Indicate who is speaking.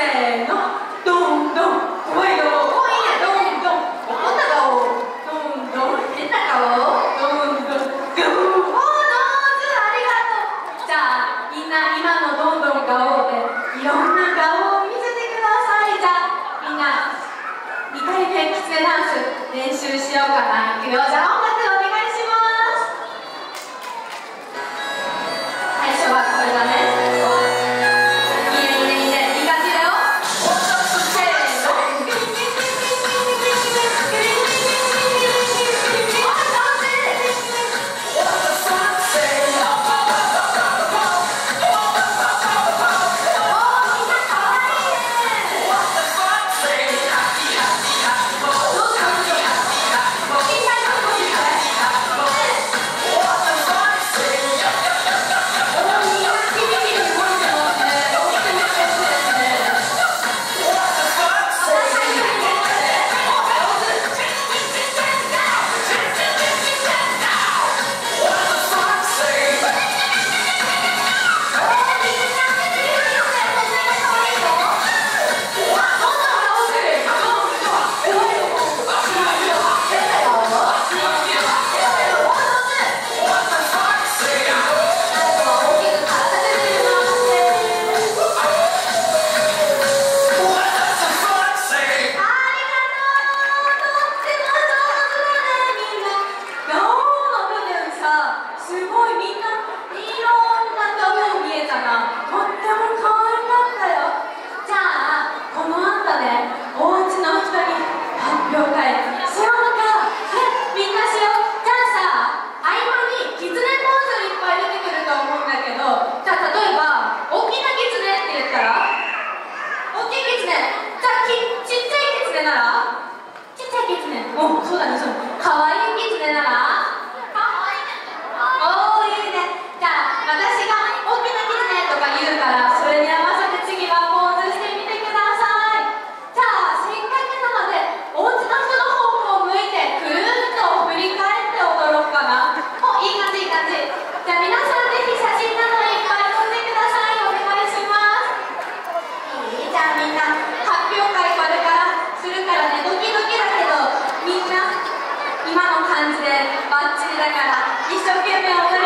Speaker 1: せーの。どんどん。怖いよ怖いねどんどん。怒った顔どんどん。変な顔どんどん。どんどん。上手ありがとう。じゃあみんな今のどんどん顔でいろんな顔を見せてください。じゃあみんな2回目きつねダンス練習しようかな。いくよじゃあ。みんないろんな顔見えたな。とっても可愛かったよ。じゃあこの後でお家の人に発表会しようかねみんなしよう。じゃあさ合間にキツネポーズいっぱい出てくると思うんだけどじゃあ例えば大きなキツネって言ったら？大きいキツネ。じゃあきちっちゃいキツネ。ならちっちゃいキツネおそうだねそうかわいいキツネなら？今の感じでバッチリだから一生懸命